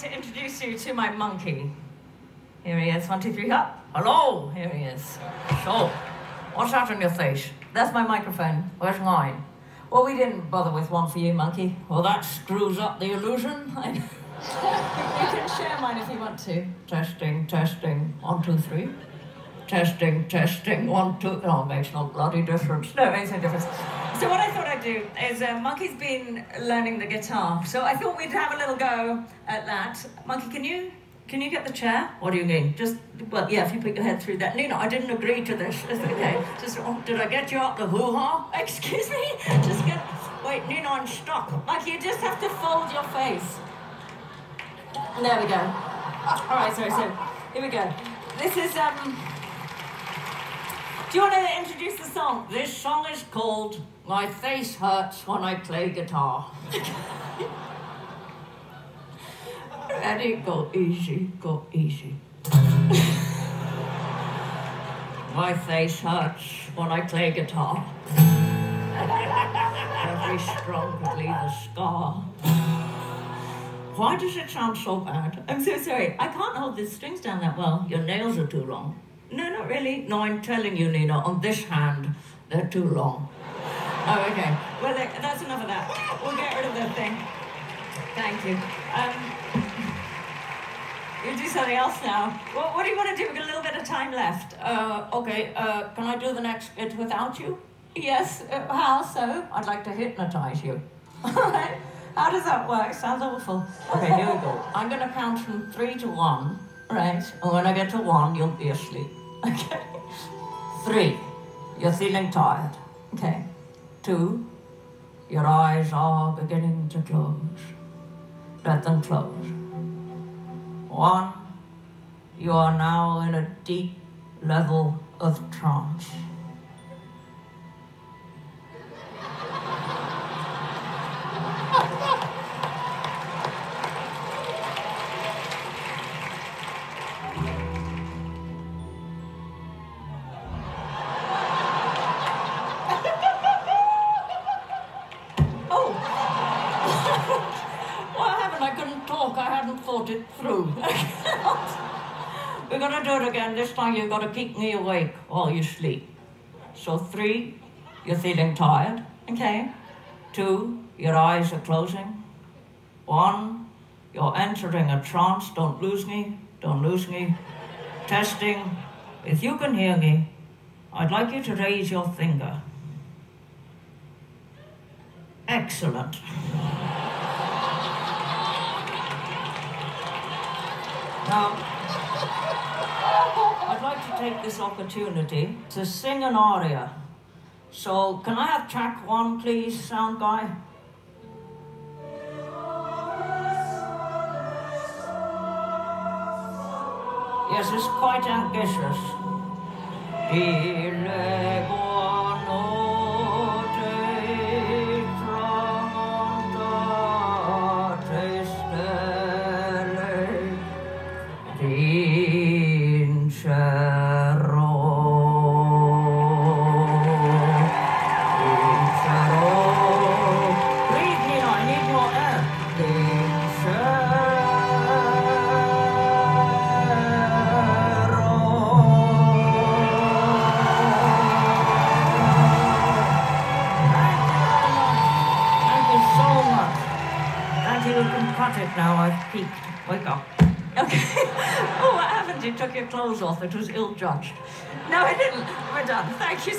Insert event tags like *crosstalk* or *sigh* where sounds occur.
to introduce you to my monkey. Here he is. One, two, three, up. Hello. Here he is. So, what's that on your face? That's my microphone. Where's mine? Well, we didn't bother with one for you, monkey. Well, that screws up the illusion. *laughs* you can share mine if you want to. Testing, testing. One, two, three. Testing, testing. One, two. Oh, it makes no bloody difference. No, it makes no difference. Do is, uh, Monkey's been learning the guitar, so I thought we'd have a little go at that. Monkey, can you can you get the chair? What do you mean? Just well, yeah. If you put your head through that. Nina, I didn't agree to this. It's okay. Just oh, did I get you up the hoo ha? Excuse me. *laughs* Just get. Wait, Nina, I'm stuck. Monkey, you just have to fold your face. There we go. All right, sorry. So here we go. This is um. Do you want to introduce the song? This song is called My Face Hurts When I Play Guitar. *laughs* Ready? Go easy, go easy. *laughs* My face hurts when I play guitar. Every strum could leave a scar. Why does it sound so bad? I'm so sorry. I can't hold the strings down that well. Your nails are too long. No, not really. No, I'm telling you, Nina, on this hand, they're too long. Oh, okay. Well, that's enough of that. We'll get rid of that thing. Thank you. Um, you do something else now. Well, what do you want to do? We've got a little bit of time left. Uh, okay, uh, can I do the next bit without you? Yes. Uh, how so? I'd like to hypnotize you. *laughs* How does that work? Sounds awful. Okay, here we go. I'm going to count from three to one. Right. And when I get to one, you'll be asleep. Okay. Three. You're feeling tired. Okay. Two. Your eyes are beginning to close. Let them close. One, you are now in a deep level of trance. Thought it through. We're gonna do it again. This time you've got to keep me awake while you sleep. So three, you're feeling tired. Okay. Two, your eyes are closing. One, you're entering a trance. Don't lose me. Don't lose me. Testing. If you can hear me, I'd like you to raise your finger. Excellent. Now, I'd like to take this opportunity to sing an aria. So, can I have track one, please, sound guy? Yes, it's quite ambitious. Now, I've peaked. Wake up. Okay. *laughs* oh, what happened? You took your clothes off. It was ill-judged. No, I didn't. We're done. Thank you.